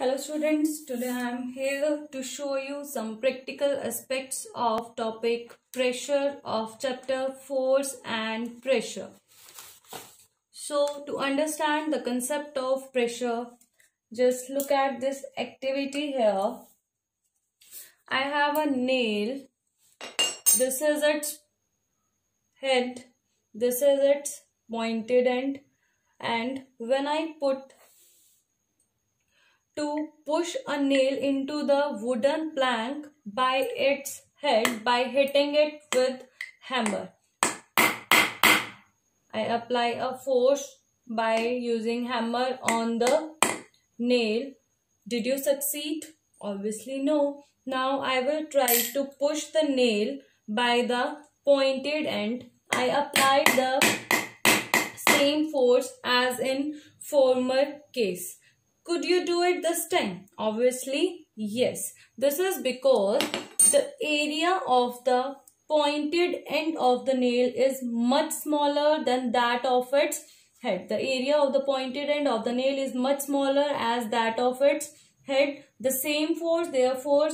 Hello students, today I am here to show you some practical aspects of topic pressure of chapter force and pressure. So to understand the concept of pressure, just look at this activity here. I have a nail. This is its head. This is its pointed end. And when I put to push a nail into the wooden plank by its head by hitting it with hammer. I apply a force by using hammer on the nail. Did you succeed? Obviously no. Now I will try to push the nail by the pointed end. I apply the same force as in former case. Could you do it this time? Obviously, yes. This is because the area of the pointed end of the nail is much smaller than that of its head. The area of the pointed end of the nail is much smaller as that of its head. The same force therefore,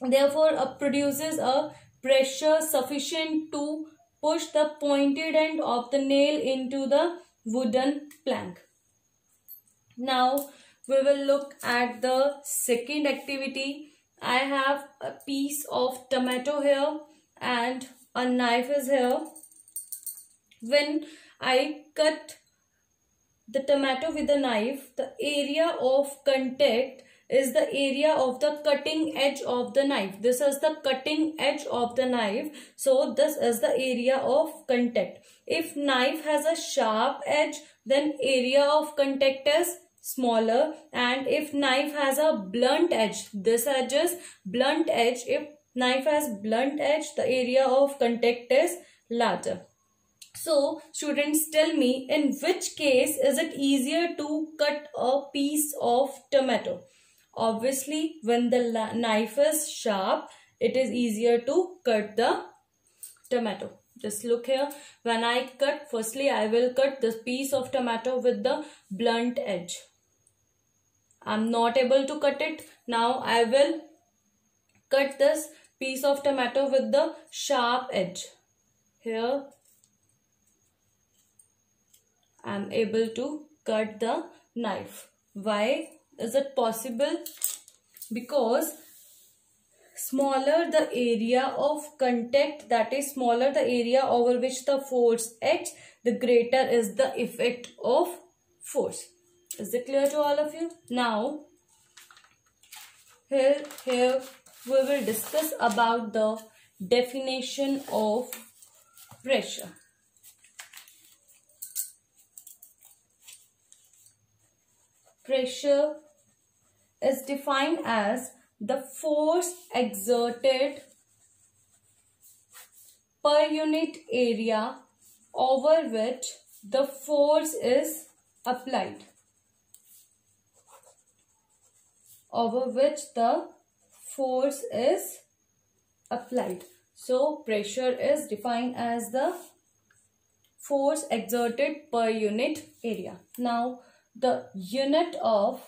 therefore uh, produces a pressure sufficient to push the pointed end of the nail into the wooden plank. Now we will look at the second activity. I have a piece of tomato here and a knife is here. When I cut the tomato with a knife, the area of contact is the area of the cutting edge of the knife. This is the cutting edge of the knife. So this is the area of contact. If knife has a sharp edge, then area of contact is smaller and if knife has a blunt edge this edge is blunt edge. If knife has blunt edge the area of contact is larger. So students tell me in which case is it easier to cut a piece of tomato? Obviously when the knife is sharp it is easier to cut the tomato. Just look here. When i cut firstly i will cut this piece of tomato with the blunt edge I'm not able to cut it. Now I will cut this piece of tomato with the sharp edge. Here I'm able to cut the knife. Why is it possible? Because smaller the area of contact that is smaller the area over which the force acts the greater is the effect of force is it clear to all of you? Now, here, here we will discuss about the definition of pressure. Pressure is defined as the force exerted per unit area over which the force is applied. Over which the force is applied. So pressure is defined as the force exerted per unit area. Now the unit of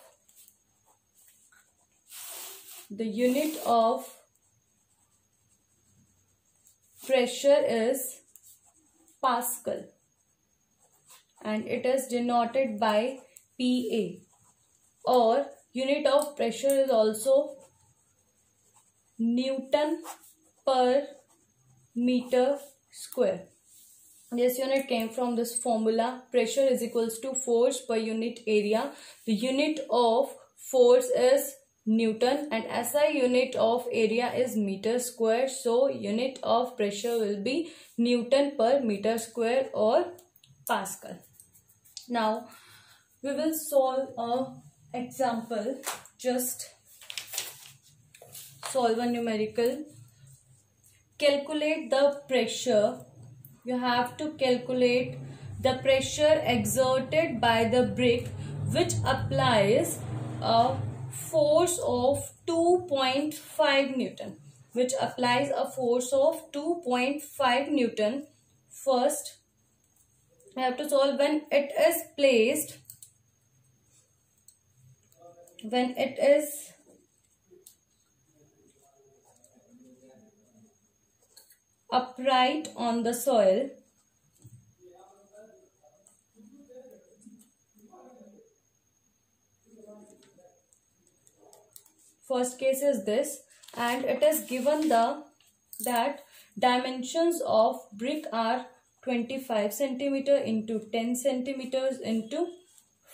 the unit of pressure is Pascal and it is denoted by PA or Unit of pressure is also Newton per meter square. This unit came from this formula. Pressure is equals to force per unit area. The unit of force is Newton and SI unit of area is meter square. So unit of pressure will be Newton per meter square or Pascal. Now we will solve a example just solve a numerical. Calculate the pressure. You have to calculate the pressure exerted by the brick which applies a force of 2.5 newton which applies a force of 2.5 newton. First I have to solve when it is placed when it is upright on the soil first case is this and it is given the that dimensions of brick are 25 centimeter into 10 centimeters into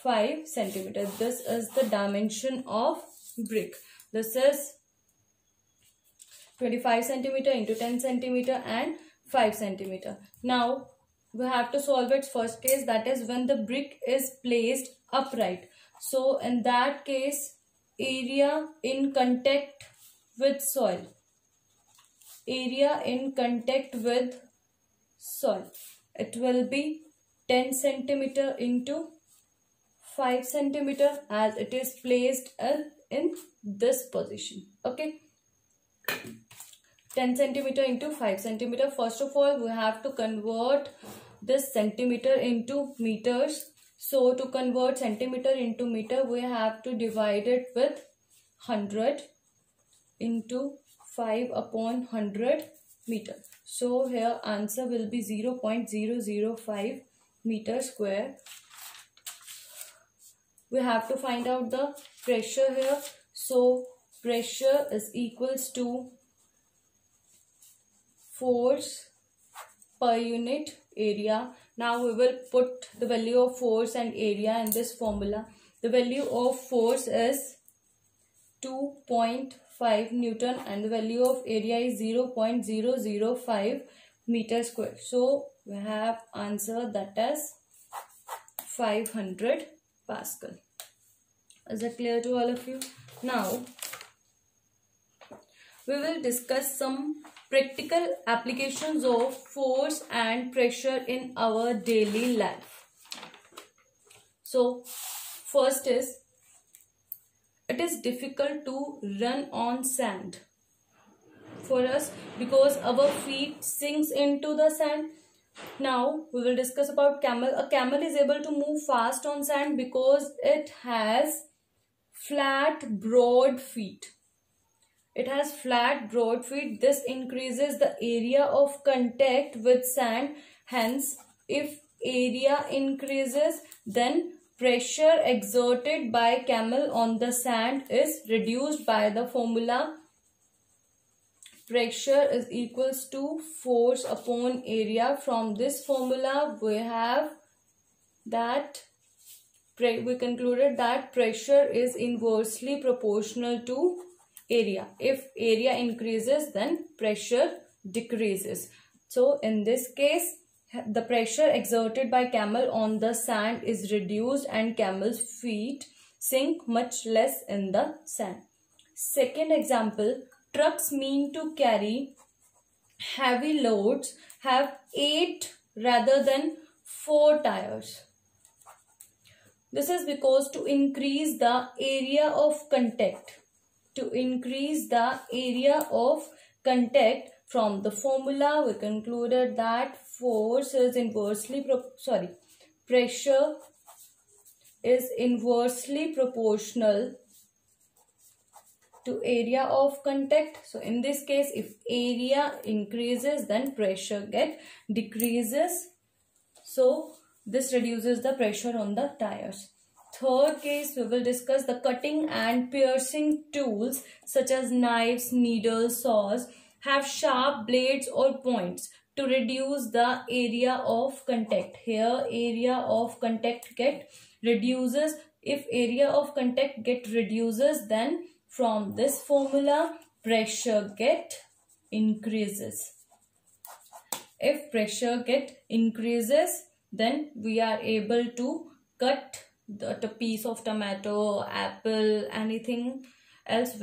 5 centimeter this is the dimension of brick. This is 25 centimeter into 10 centimeter and 5 centimeter. Now we have to solve its first case that is when the brick is placed upright. So in that case area in contact with soil. Area in contact with soil. It will be 10 centimeter into 5 centimeter as it is placed uh, in this position okay 10 centimeter into 5 centimeter first of all we have to convert this centimeter into meters so to convert centimeter into meter, we have to divide it with 100 into 5 upon 100 meter. So here answer will be 0 0.005 meter square. We have to find out the pressure here. So pressure is equals to force per unit area now we will put the value of force and area in this formula. The value of force is 2.5 Newton and the value of area is 0.005 meter square. So we have answer that is 500 Pascal. Is that clear to all of you? Now we will discuss some practical applications of force and pressure in our daily life. So, first is, it is difficult to run on sand for us because our feet sinks into the sand. Now, we will discuss about camel. A camel is able to move fast on sand because it has flat, broad feet it has flat broad feet. This increases the area of contact with sand. Hence, if area increases, then pressure exerted by camel on the sand is reduced by the formula pressure is equals to force upon area from this formula we have that we concluded that pressure is inversely proportional to area. If area increases, then pressure decreases. So in this case, the pressure exerted by camel on the sand is reduced and camel's feet sink much less in the sand. Second example, trucks mean to carry heavy loads have 8 rather than 4 tires. This is because to increase the area of contact to increase the area of contact from the formula we concluded that force is inversely sorry pressure is inversely proportional to area of contact so in this case if area increases then pressure get decreases so this reduces the pressure on the tires third case, we will discuss the cutting and piercing tools such as knives, needles, saws have sharp blades or points to reduce the area of contact. Here area of contact get reduces. If area of contact get reduces then from this formula pressure get increases. If pressure get increases then we are able to cut the, the piece of tomato apple anything else with